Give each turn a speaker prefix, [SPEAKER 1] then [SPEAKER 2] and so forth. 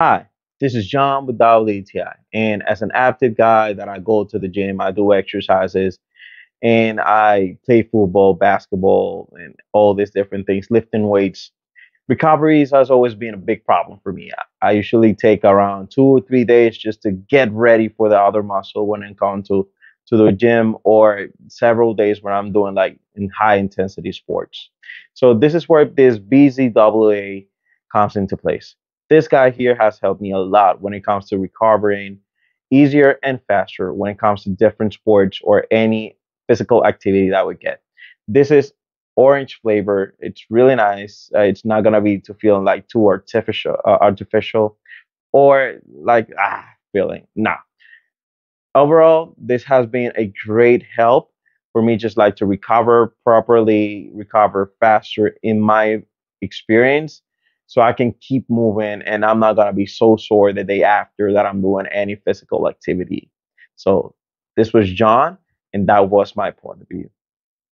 [SPEAKER 1] Hi, this is John with WTI. And as an active guy that I go to the gym, I do exercises and I play football, basketball, and all these different things, lifting weights. Recoveries has always been a big problem for me. I usually take around two or three days just to get ready for the other muscle when I come to, to the gym or several days when I'm doing like in high intensity sports. So this is where this BCAA comes into place. This guy here has helped me a lot when it comes to recovering easier and faster when it comes to different sports or any physical activity that we get. This is orange flavor. It's really nice. Uh, it's not gonna be to feel like too artificial, uh, artificial, or like ah feeling. Nah. Overall, this has been a great help for me, just like to recover properly, recover faster in my experience so I can keep moving and I'm not gonna be so sore the day after that I'm doing any physical activity. So this was John, and that was my point of view.